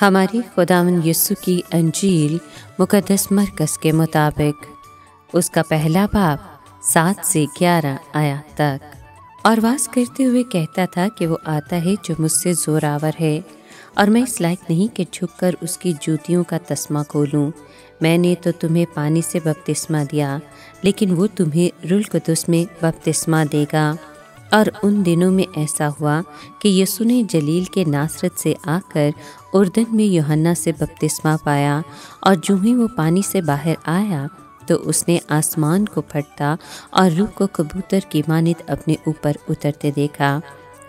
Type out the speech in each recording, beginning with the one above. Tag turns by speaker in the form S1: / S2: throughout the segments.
S1: हमारी खुदावन यस्सु की अंजील मुकदस मरकस के मुताबिक, उसका पहला बाप सात से ग्यारह आया तक। और वास करते हुए कहता था कि वो आता है जो मुझसे जोरावर है, और मैं इस लायक नहीं कि झुककर उसकी जूतियों का तस्मा खोलूं। मैंने तो तुम्हें पानी से बपतिस्मा दिया, लेकिन वो तुम्हें रुल कुदस में बपतिस्मा देगा। और उन दिनों में ऐसा हुआ कि यसु ने जलील के नासरत से आकर उर्दन में योहन्ना से बपतिस्मा पाया और जो ही वो पानी से बाहर आया तो उसने आसमान को फटता और रूह को कबूतर की मानित अपने ऊपर उतरते देखा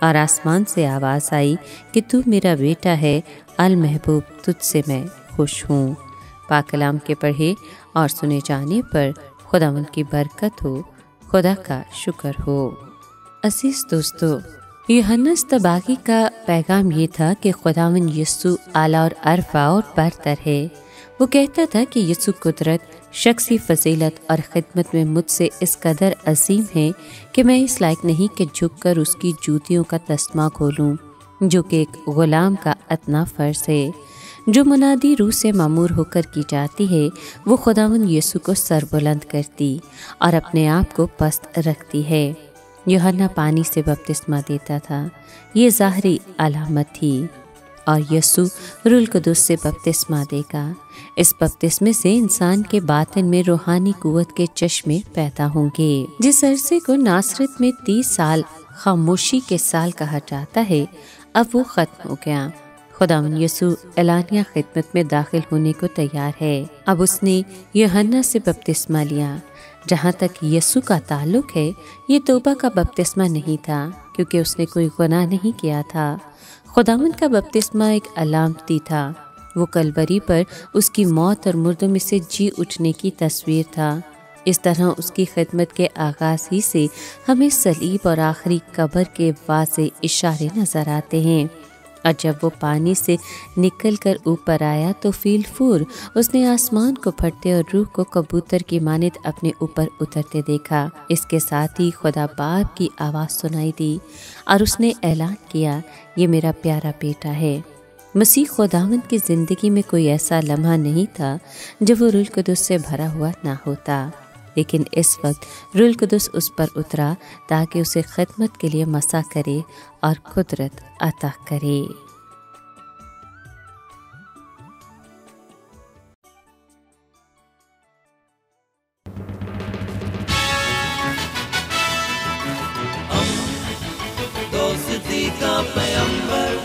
S1: और आसमान से आवाज़ आई कि तू मेरा बेटा है अल महबूब तुझसे मैं खुश हूँ। पाकलाम के पढ़े और सुने जाने पर खुदा की बरकत हो, खुदा का शुक्र हो। असीस दोस्तों, यूहन्नस तबागी का पैगाम ये था कि खुदावन यस्सु आला और अरफा और बरतर है। वो कहता था कि यीशु कुदरत, शख्सी फजीलत और ख़िदमत में मुझसे इस कदर अजीम है कि मैं इस लायक नहीं कि झुक कर उसकी जूतियों का तस्मा खोलूँ, जो कि एक ग़ुलाम का अतना फ़र्ज़ है। जो मुनादी रूह से मामूर होकर की जाती है, वो खुदावन यसु को सरबुलंद करती और अपने आप को पस्त रखती है। योहन्ना पानी से बपतिस्मा देता था। ये ज़ाहरी अलामत थी और यसु रुल कदुस से बपतिस्मा देगा। इस बपतिस्मे से इंसान के बातन में रूहानी कुत के चश्मे पैदा होंगे। जिस अरसे को नासरत में तीस साल खामोशी के साल कहा जाता है, अब वो खत्म हो गया। खुदा यसु एलानिया खिदमत में दाखिल होने को तैयार है। अब उसने यहन्ना से बपतिस्मा लिया। जहाँ तक यसु का ताल्लुक है, ये तोबा का बपतिस्मा नहीं था, क्योंकि उसने कोई गुनाह नहीं किया था। खुदावन का बपतिस्मा एक अलामती था। वो कलवरी पर उसकी मौत और मुर्दों में से जी उठने की तस्वीर था। इस तरह उसकी खिदमत के आगाज़ ही से हमें सलीब और आखिरी कबर के वाज इशारे नज़र आते हैं। और जब वो पानी से निकल कर ऊपर आया तो फील फूर उसने आसमान को फटते और रूह को कबूतर की मानित अपने ऊपर उतरते देखा। इसके साथ ही खुदा बाप की आवाज़ सुनाई दी और उसने ऐलान किया, ये मेरा प्यारा बेटा है। मसीह खुदावंत की ज़िंदगी में कोई ऐसा लम्हा नहीं था जब वो रुल कदुस से भरा हुआ ना होता। लेकिन इस वक्त रुल उस पर उतरा ताकि उसे खदमत के लिए मसा करे और कुदरत अता करे।
S2: पैम्बर